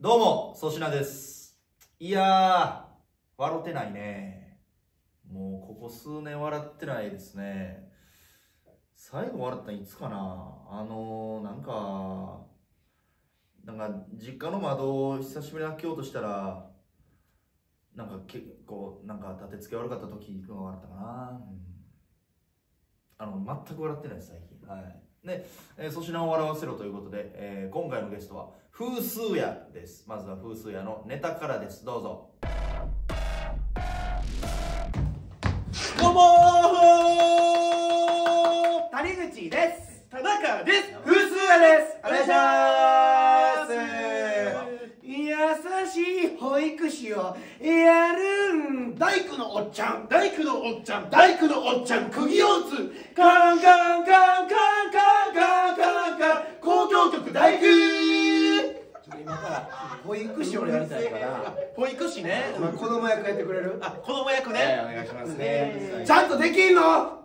どうも、粗品です。いやー、笑ってないね。もう、ここ数年笑ってないですね。最後笑ったのいつかなあのー、なんか、なんか、実家の窓を久しぶりに開けようとしたら、なんか結構、なんか立て付け悪かった時が笑ったかな。うんあの、全く笑ってないです、最近。はい。で、えー粗品を笑わせろということで、えー今回のゲストは、風数屋です。まずは風数屋のネタからです。どうぞ。どうもー！谷口です。田中です。風数屋です。お願いします。優しい保育士をやるん大工のおっちゃん。大工のおっちゃん。大工のおっちゃん。釘を打つ。カンカンカンカン保育士をやりたいから。保育士ね。まあ子供役やってくれる？あ子供役ね、はいお願いしますね。ちゃんとできんの？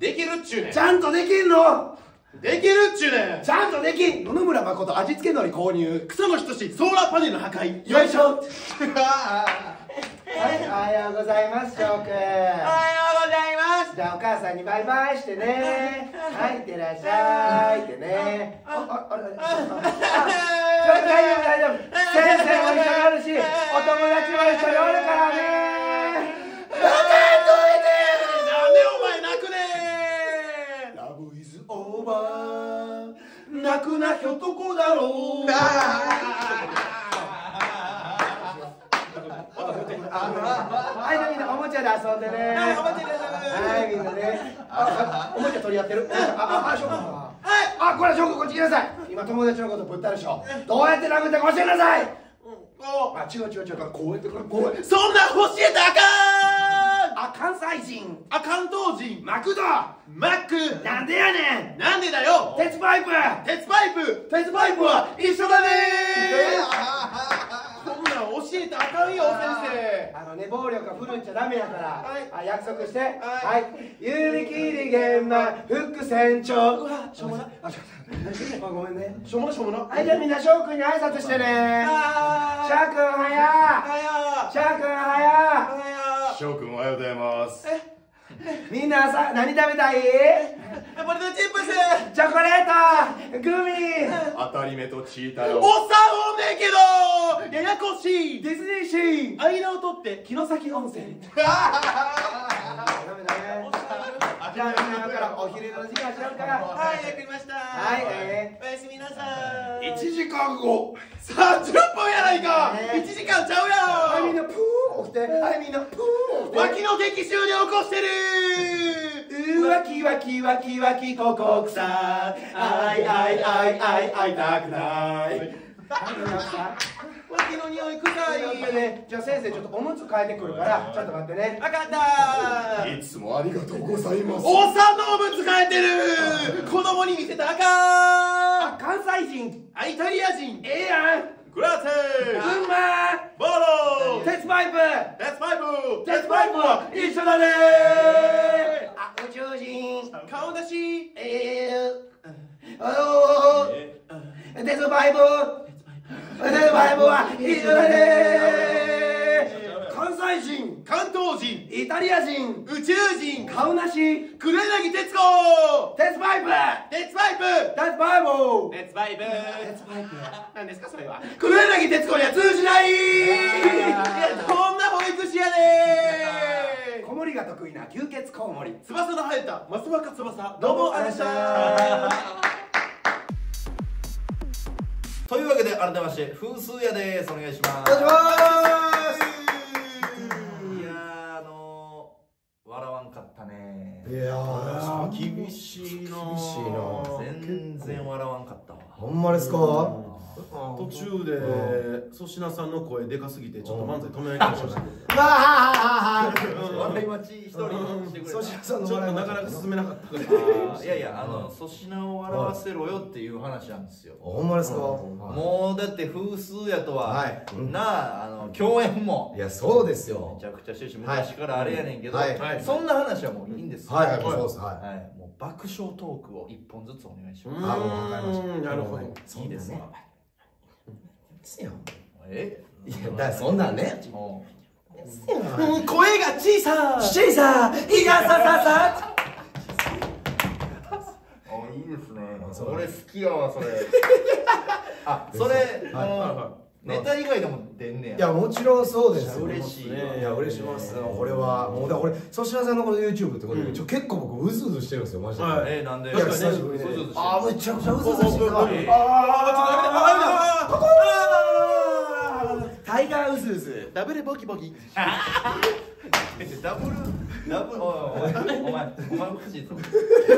できるっちゅうねちゃんとできんの？できるっちゅうねちゃんとできん。野々村誠味付け海苔購入。草野仁志ソーラーパネルの破壊。よいしょ。はい、おはようございます、翔くん。じゃあお母さんにバイバイしてね。はい、いってらっしゃいってね。あ、あ、あ、あ、あ、ちょ大丈夫大丈夫。先生も一緒におるし、お友達も一緒におるからね。なんでお前泣くねラブイズオーバー。泣くなひょとこだろう。ちゃで遊んでね。はいおもちゃで遊ぶはい、みんなね。おもちゃ取り合ってる。あ、あ、あ、しょうあ、あ、これ、しょうこ、こっち来なさい。今友達のことぶったでしょ。どうやって殴ったか教えなさい。おあ、違う違う違う、こうやって、こうこうやって。そんな教えたあかんあ、関西人。あ関東人マクド。マックなんでやねん。なんでだよ鉄パイプ。鉄パイプ鉄パイプは一緒だねこんなん教えたらあかんよあのね、暴力は振るっちゃダメやから。はいあ、約束して。はい。指切り玄米、副船長。うわ、しょうもな。あ、しょうもな。ごめんね。生しょうもなしょうもなはい、じゃあみんな翔くんに挨拶してね。シャーくんはや。はやシャーくんはや。はや翔くんおはようございます みんなさ、何食べたい？ポテトチップス。チョコレートグミ。当たり目とチータおっロさんおんねんけど。ややこしい。ディズニーシー。間を取って城崎温泉。ダメだねじゃあみんな今からお昼の時間しようから。はいやりました。はい。えおやすみなさい。1時間後。30分やないか。ね1時間ちゃうやはいみんなプー起きてはいみんなプー起きて脇の激臭で起こしてる。うわきわきわきわきここくさあいあいあいあい会いたくない。脇の匂い臭いね。じゃあ先生ちょっとおむつ変えてくるからちょっと待ってね。わかった。いつもありがとうございます。おっさんのおむつ変えてる。子供に見せたらあかん。あ関西人。あイタリア人。ええやん Gratis! Zumba! Bolo! That's my bird! That's my book! That's my book! 一緒だねあ、宇宙人顔出しえー、あのー、That's my book! 関西人関東人イタリア人宇宙人顔なし黒柳徹子。鉄パイプ。鉄パイプ。鉄パイプ。鉄パイプ。鉄パイプ。何ですかそれは。黒柳徹子には通じない。いやどんな保育士やね子守が得意な吸血コウモリ。翼の生えた増若翼。どうもありがとうございまというわけで、改めまして、風数屋です。お願いします。お願いしいやー、あのー、笑わんかったね。いやー厳しいな厳しいな全然笑わんかったわ。ほんまですか？途中で粗品さんの声でかすぎてちょっと漫才止めないかもしれない。笑い待ち一人してくれた。粗品さんのちょっと笑いなかなか進めなかったから。いやいや、あの、粗品を笑わせろよっていう話なんですよ。ほんまですか？もうだって風数やとは、はい。なあ、あの、共演も。いやそうですよ。めちゃくちゃしてるし、昔からあれやねんけど、そんな話はもういいんですよ。はいはいそうです。ははい、もう爆笑トークを一本ずつお願いします。あわかりました。うんなるほど。い。いですね。すよ。え？いやだそんなんね。もう。ん声が小さシェイさんいやさささ。あいいですね。そう。俺好きやわそれ。あそれあはいのはネタ以外でも出んねや。いやもちろんそうですよ。嬉しいいや嬉しいます。これはもうだ俺粗品さんのこの YouTube ってことで、ちょ結構僕うずうずしてるんですよマジで、はい。えなんで？いや久しぶりで。あーめちゃくちゃうずうずしてる。あああちょっとやめてああタイガーうずうず。ダブルボキボキ。ダブルダブルおいお前お前おかしいぞ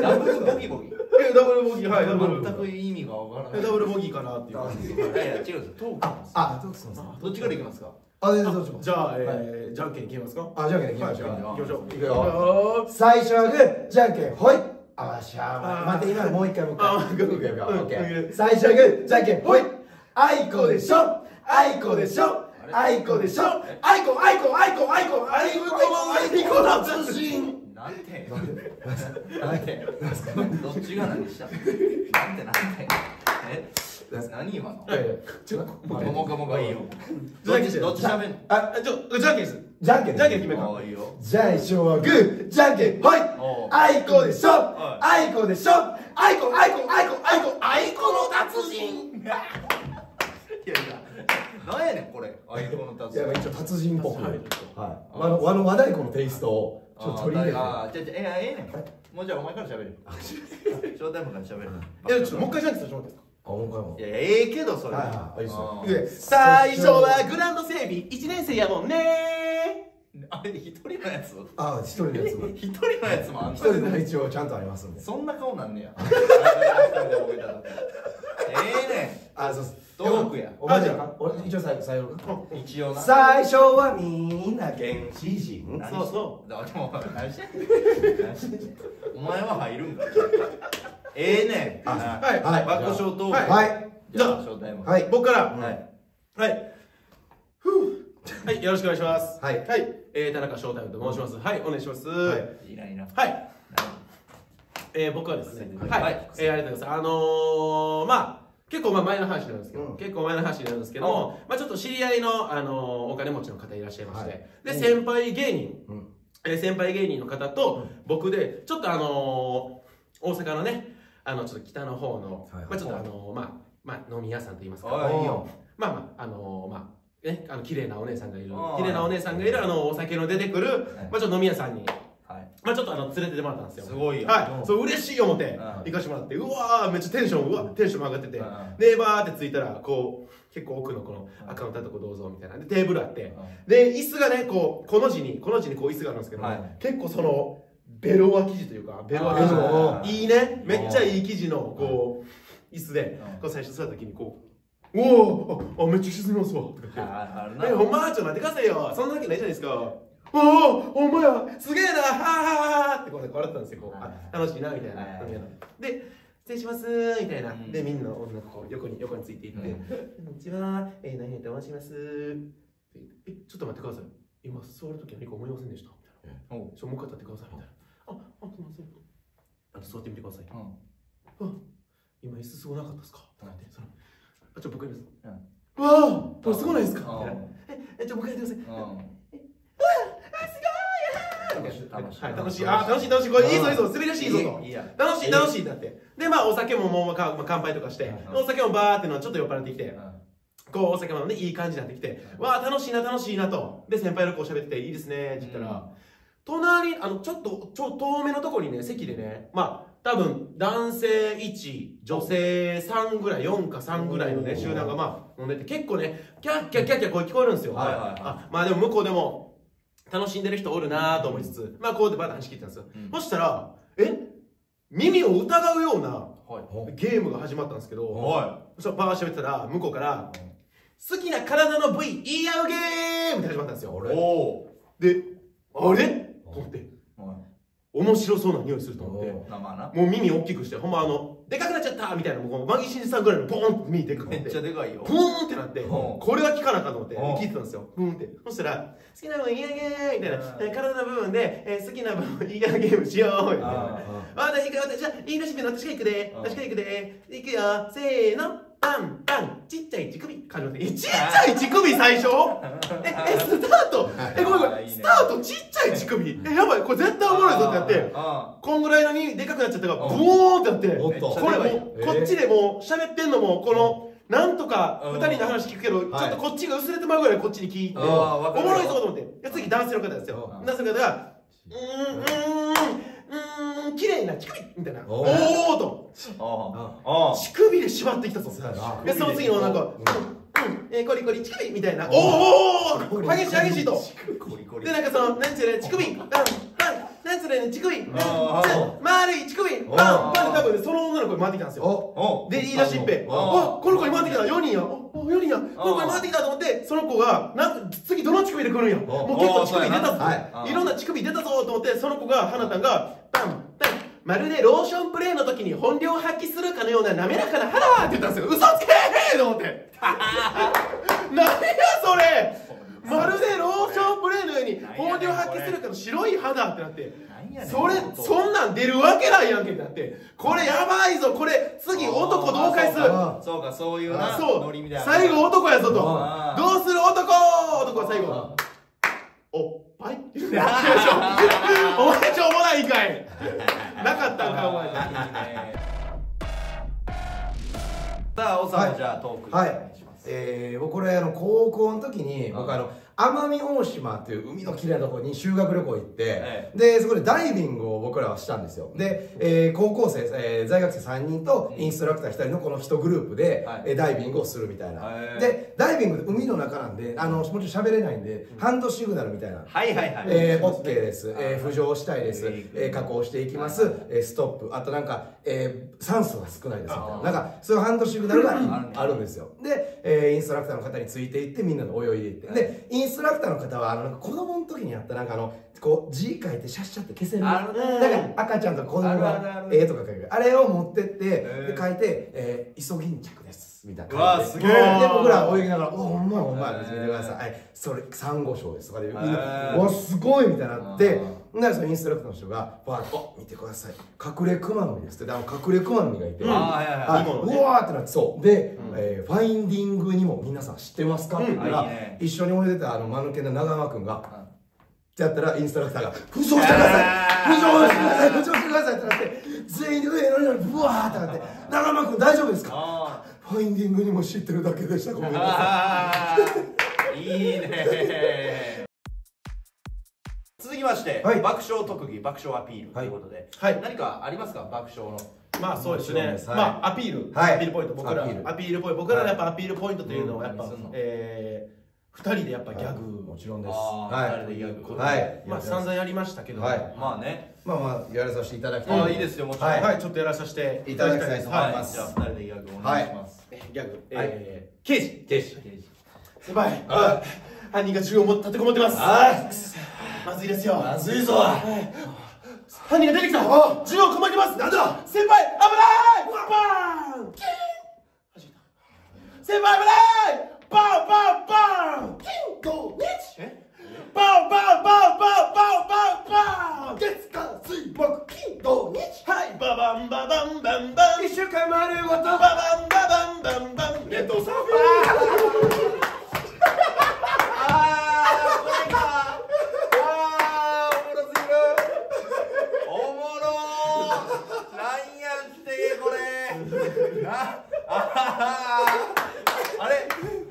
ダブルボギボギえダブルボギはいダブル全く意味がわからない。ダブルボギかなっていう感じいやいや違うんですよ。トークあそうそうそう。どっちからいきますか？あ全然どっちも。じゃあ、えーじゃんけん決めますか？あじゃんけんいきましょう、はい行きましょう。いくよ。最初はグーじゃんけんほい。あっしゃー待って今のもう一回もう一回あグーグーグーグーうん。オッケうんー。最初はグーじゃんけんほい。あいこでしょ。あいこでしょあいこでしょ？あいこあいこあいこあいこあいこあいこの通信なんて？なんて？どっちが何した？なんてなんて？え？何今の？ちょっとももかもがいいよ。どっちどっち喋んの？ああちょじゃんけんです。じゃんけん。じゃんけん決めた。いいよ。最初はグー。じゃんけんほい。おう。あいこでしょ？はあいこでしょ？あいこあいこあいこあいこあいこの達人。いやいやなんやねんこれアイコンの達いや一応達人っぽく。はい。はい。和の和の和太鼓のテイストをちょっと取り入れて。ああじゃあじゃあええええねん。もうじゃあお前から喋るショータイムから喋るい。やちょっともう一回じゃんっていいですか？あもう一回も。いやええけどそれ。はいはいい。いっすよ。うんで最初はグランド整備。1年生やもんね。あれ一人のやつ？あ一人のやつも。一人のやつもあんの？一人の一応ちゃんとありますんで。そんな顔なんねや ええねあそうトークやお前じゃあ。俺一応最後最後かん一応な。最初はみんな原始人。何そうそだでも何してんねん何お前は入るんか？ええねんはい。はい。爆笑トークはい。はい。じゃあはい。僕から。はい。はい。ふう。はいよろしくお願いします。はい。はい。えー田中翔太と申します。はいお願いします。はい。い。ないなえー僕はですねはい。はい。えーありがとうございます。あのーまあ結構まあ前の話なんですけど、うん。結構前の話なんですけども、まあ、ちょっと知り合いの、あのーお金持ちの方いらっしゃいまして、はい。で先輩芸人、うん。えー先輩芸人の方と僕でちょっとあのー大阪のねあのちょっと北の方の、はいはい。まあ、ちょっとあのーまあまあ飲み屋さんといいますか。ああいいよ。まあまああのーまあねあの綺麗なお姉さんがいる。綺麗なお姉さんがいるあのお酒の出てくる、まあ、ちょっと飲み屋さんに、はいまあ、ちょっとあの連れてってもらったんですよ。すごい。よはい、そう嬉しい思ってん。行かしてもらって。うわーめっちゃテンションうわテンション上がってて。うん。でバーって着いたらこう結構奥のこの赤のたとこどうぞみたいな。でテーブルあって。で椅子がねこうこの字にこの字にこう椅子があるんですけど、はい。結構そのベロア生地というかベロア生地あのーいいねめっちゃいい生地のこう椅子でうん。こう最初座った時にこう「おおああめっちゃ沈みますわ」とか言って。え、ほんまちょっと待ってくださいよ。そんなわけないじゃないですか。おお、ほんまや、すげえな、はあはあはあってこう笑ったんですよ。こうはいあ楽しいなみたいなはい。で、失礼しますみたいな。うんで、みんな女の子横に横についていって、うんこんにちは、えー、何々と申します。え、ちょっと待ってください。今座るとき何か思いませんでした？みたいな。おうちょ、もう一回立ってくださいみたいな。あ、あ、すみません。あと座ってみてください。うんあ今椅子すごなかったですか？とか言って、そのあ、ちょ、僕やります。うんうわあ、これすごないですか？うんみたいな。え、ちょ、僕やってください。うん楽しい楽しいはい、楽しい。あ、楽しい、楽しい。これいいぞ、いいぞ。滑り出しいいぞと。いいや楽しい、楽しいってなって。で、まあ、お酒ももう、かまあ、乾杯とかして、うんお酒もバーってのちょっと酔っ払ってきて、うんこう、お酒もね、いい感じになってきて、わあ、楽しいな、楽しいなと。で、先輩とこう喋ってて、いいですね、って言ったら、隣、あの、ちょっと、ちょ、遠めのところにね、席でね、まあ、多分、男性1、女性3ぐらい、4か3ぐらいのね、集団がまあ、飲んでて、結構ね、キャッキャッキャッキャ声聞こえるんですよ。はいはいはいあ、まあでも向こうでも、楽しんでる人おるなと思いつつ、まあこうでバーッと話聞いてたんですよ。うん。そしたら、え？耳を疑うようなはい。ゲームが始まったんですけど、はそしたらバーッ喋ってたら、向こうから、好きな体の部位言い合うゲームって始まったんですよ。いおで、あれ？と思って、お面白そうな匂いすると思って、もう耳大きくして、ほんまあの、でかくなっちゃったみたいな、もうマギシンさんぐらいのボーンって耳でかくなめって。っちゃでかいよプーンってなって、うんこれは聞かなあかんと思ってうん聞いてたんですよ。プーンって。そしたら、好きな部分言い上げーみたいな、体の部分で、えー好きな部分言い上げゲームしようみたいな。ああ、じゃあ行くよ。じゃあ、言い出し目の私が行くで。うん私が行くで。行くよ。せーの。パンパンちっちゃい乳首。感じでえちっちゃい乳首最初？ええスタート。えごめんごめん。スタートちっちゃい乳首。えやばい。これ絶対おもろいぞってなって。あこんぐらいのにでかくなっちゃったからうん。ブオーンってなって。これもうえーこっちでもう喋ってんのもこのなんとかうん。二人の話聞くけどちょっとこっちが薄れてまうぐらいこっちに聞いておもろいぞと思って。で次男性の方ですよ。うん。男性の方がうーんうーんうーん綺麗な乳首みたいな。おおと。あああ乳首で縛ってきたぞでその次のなんかうん。えーコリコリ乳首みたいな。おー。おー。激しい激しいと。でなんかそのなんちゅうね乳首。パンパンなんつうね乳首。丸い乳首。パン。あーパン。で多分ねその女の子に回ってきたんですよ。で言い出しっぺああこの子に回ってきた4人や。おお4人や。この子に回ってきたと思ってその子がなんか次どの乳首で来るんや。もう結構乳首出たぞ。はい。いろんな乳首出たぞと思ってその子が花たんがパンパンまるでローションプレーの時に本領発揮するかのような滑らかな肌って言ったんですよ。嘘つけーと思って。何やそれ。まるでローションプレーのように本領発揮するかの白い肌ってなって。それそんなん出るわけないやんけって。なってこれやばいぞこれ。次男同化する。あそうかそういうなそう。最後男やぞと。どうする男男は最後。おっぱい？お前しょうもないんかいなかったんかお前いいねさあ、おさんもじゃあトークはいお願いします。えー、僕これあの高校の時に僕あの奄美大島っていう海の綺麗なところに修学旅行行って、えでそこでダイビングを僕らはしたんですよ。で、えー高校生、えー在学生3人とインストラクター1人のこの1グループで、はい。えーダイビングをするみたいな、へー。でダイビングって海の中なんであのもちろん喋れないんで、ハンドシグナルみたいな。はいはいはい。えー、OK です、えー、浮上したいです、はい。えー、加工していきます、えー、ストップ。あとなんか、えー、酸素が少ないですみたいな。なんかそういうハンドシグナルがあるね。あるんですよ。で、えー、インストラクターの方についていってみんなで泳いでいって、でインストラクターの方はあのなんか子供の時にやったなんかあのこう字書いてシャッシャって消せる。あるね。なんか赤ちゃんとか子供がる。絵とか書いてる。あれを持ってってで書いて、えー、イソギンチャクですみたいなうわ書いてすげえ。で僕ら泳ぎながら「おほんまやほんまや」見てください、はい、それサンゴ礁です。とかでみんなわすごいみたいになってあなそのインストラクターの人が「バーッと見てください。隠れクマノミです」って。であの隠れクマノミがいて、うわーってなってそう。で、えーファインディングにも皆さん知ってますか?」って言ったら、あいいね。一緒に泳いでたあの間抜けの長山君がうん。ってやったらインストラクターが「浮上してください浮上してください浮上してください」ってなって全員で上に乗りブワーってなって「長山君大丈夫ですか?あ」ファインディングにも知ってるだけでした。ごめんーなさい。いいね。続きまして、はい。爆笑特技、爆笑アピールということで、はい。何かありますか、爆笑の。まあそうですね。す。はい。まあアピール。はい。アピールポイント僕ら。アピール。アピールポイント。僕らのやっぱアピールポイントというのはやっぱうんえー二人でやっぱギャグ。もちろんです。はい。二人でギャグ。はい。まあ散々やりましたけど。はい。まあね。まあまあやらさせていただきたい。あーいいですよ、もちろん。はい。はい。ちょっとやらさせていただきたいと思いはい。ますじゃあ、二人でギャグお願いします。ギャグ。はい。えー刑事。刑事。先輩。犯人が銃を持って立てこもってますまずいですよ。まずいぞ。はい。犯人が出てきた。銃を構えてます。なんだ？先輩危ない！バーン！キーン！先輩危ない！バンバンバン！キン！ゴニチ！バンバンバンバンバンバンバン！月火水木金土日はい。ババンババンバンバン。一週間丸ごと。ババンババンバンバン。ネットサーフあー、これか。あー、おもろすぎる。おもろー。なんやって、これ。あ、あーあれ、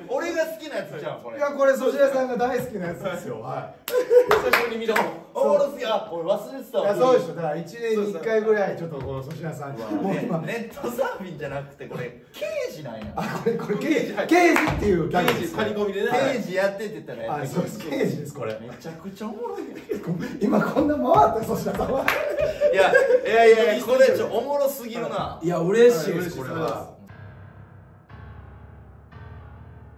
俺が好きなやつじゃん、これ。いやこれ粗品さんが大好きなやつですよ。は久しぶりに見たおもろすぎる。あ、俺忘れてたわ。いいやそうでしょだから1年に1回ぐらいちょっとこの粗品さんに。もうね今ネットサーフィンじゃなくてこれ刑事なんや。あこれこれ刑事。刑事っていう刑事張り込みでね。刑事やってって言ったらやあそうです。刑事ですこれ。めちゃくちゃおもろいやん。い今こんな回った粗品さんは。やいやいやいやこれちょおもろすぎるな。い。や嬉しいは。いですこれは。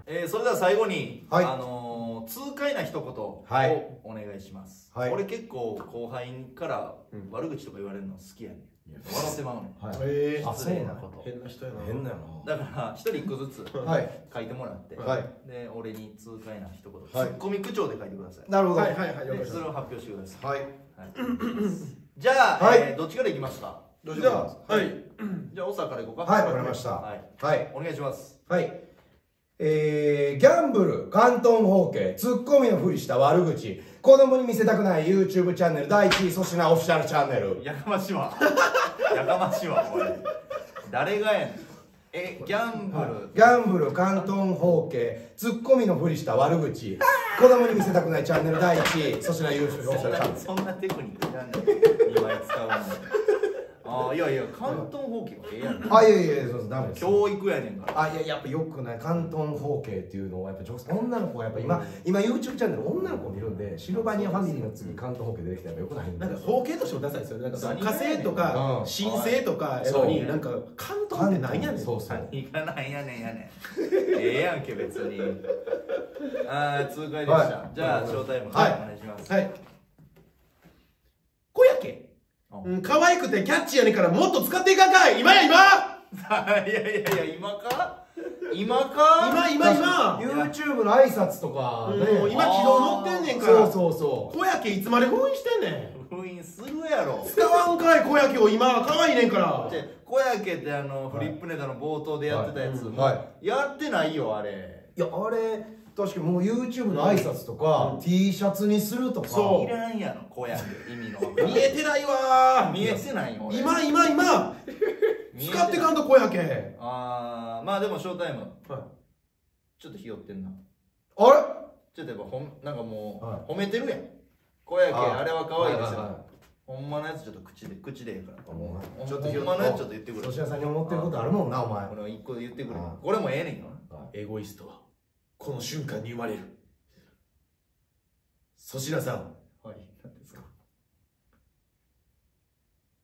えー、それでは最後に、はい。あのー痛快な一言をはい。お願いします、はい。俺結構後輩からうん。悪口とか言われるの好きやねん。笑ってまうねん。はい。えあそうなこと。変な人やな。変だよだから一人一個ずつはい。書いてもらって、はい。で俺に痛快な一言、はい。ツッコミ口調で書いてください。なるほど。はいはいはいでそれを発表してください。はい。はい、じゃあ、はい。えーどっちからいきますか？どうしじゃようあはい。じゃあ大阪から行こうか。はいわかりました。はい。はい。お願いします。はいえー、ギャンブル、関東方形、ツッコミのふりした悪口、子供に見せたくない YouTube チャンネル、第1位粗品オフィシャルチャンネル。やかましいわ。やかましいわこれ。誰がやねん。えギャンブル。ギャンブル、関東方形、ツッコミのふりした悪口、子供に見せたくないチャンネル第1位、粗品 YouTube オフィシャルチャンネル。そんなテクニックいらんねん。2枚使うのああいやいや関東方形がええやんあ、いやいやいや、そうそう、ダメです。教育やねんから。あいややっぱよくない。関東方形っていうのはやっぱ女女の子はやっぱ今、今 YouTube チャンネル女の子見るんでシルバニアファミリーの次関東方形出てきたらよくないなんか方形としてもダサいですよね。なんか火星とかうん。新星とかやのになんか関東ってなんやねん。そうそう。い。かなんやねんやねん。ええやんけ別に。ああ痛快でした、はい。じゃあショータイムはい。お願いします。はいうんうん可愛くてキャッチーやねんからもっと使っていかんかい。今や今。いやいやいや今か？今か？今今今。YouTube の挨拶とかね。もう今軌道乗ってんねんから。そうそうそう。小焼けいつまで封印してんねん。封印するやろ。使わんかい小焼けを今可愛いねんから。で小焼けってあのフリップネタの冒頭でやってたやつ、はい。やってないよあれ。いやあれ確かにもう YouTube の挨拶とか、T シャツにするとか。そう。いらんやろ小焼け意味の見えてないわー。見えてないよ俺。今今今。使ってかんと小焼けあーまあでもショータイム。はちょっとひよってんな。あれ？ちょっとやっぱほんなんかもう、はい。褒めてるやん。小焼けああれは可愛いですよ、はいはいはいほんまのやつちょっと口で口でええから。ちょっとほんまのやつちょっと言ってくれ。粗品さんに思ってることあるもんなお前。これは一個で言ってくれ。あこれもええねんけどな。エゴイストはこの瞬間に生まれる。粗品さん。はい。何ですか？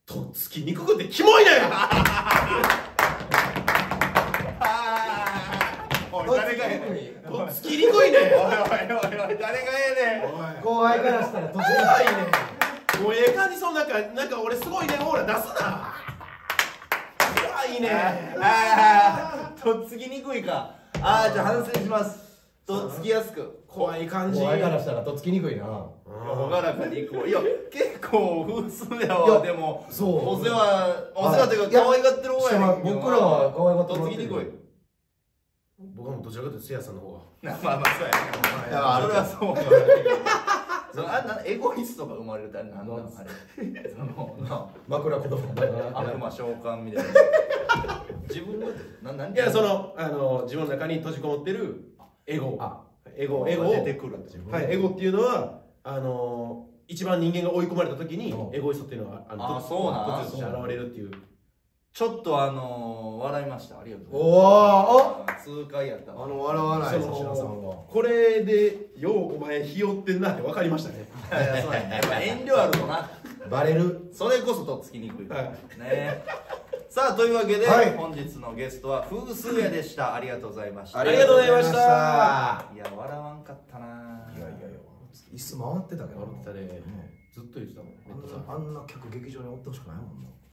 とっつきにくくてキモいね 誰がええねん。とっつきにくい。ねん。おいおいおい誰がええねん。後輩からしたら年怖いねん。もうええ感じそうなんかなんか俺すごいねオーラ出すな。怖いねとっつきにくいか。ああじゃあ反省しますとっつきやすく怖い感じ。後輩からしたらとっつきにくいな。ほがらかにいくわいや結構風数やいやわでもそう。お世話お世話というか可愛がってる方やね僕らは可愛がってとっつきにくい。僕はもうどちらかというとせいやさんの方が。まあまあそうやね い。やあれはそうそのあんなエゴイストが生まれるってあれなんなん？あれ。そのな枕言葉悪魔召喚みたいな。自分がななんいやそのあの自分の中に閉じこもってるエゴ。あエゴエゴ。を出てくるはいエゴっていうのはあの一番人間が追い込まれた時にう。んエゴイストっていうのはあのあそうなん？突如として現れるっていう。ちょっとあのー、笑いました？ありがとうおおます。痛快やった。あの笑わない粗品さんは。これでようお前ひよってんなって分かりましたね。いやそうやね。やっぱ遠慮あるとな。バレる？それこそとっつきにくいはねさあというわけで、はい。本日のゲストは風数屋でした。ありがとうございました。ありがとうございました。いや笑わんかったな。いやいやいや椅子回ってたけど。笑ってたね。ずっと言ってたもんあん。なあんな客劇場におってほしくないもんな